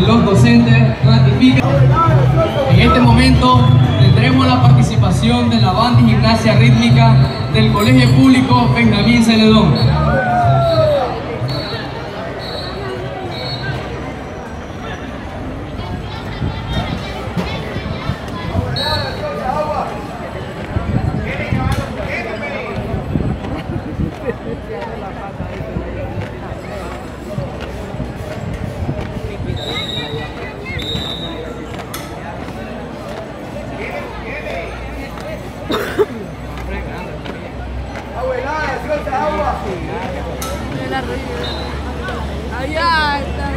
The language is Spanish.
los docentes ratifican. En este momento tendremos la participación de la banda y gimnasia rítmica del Colegio Público Benjamín Celedón. Allá está.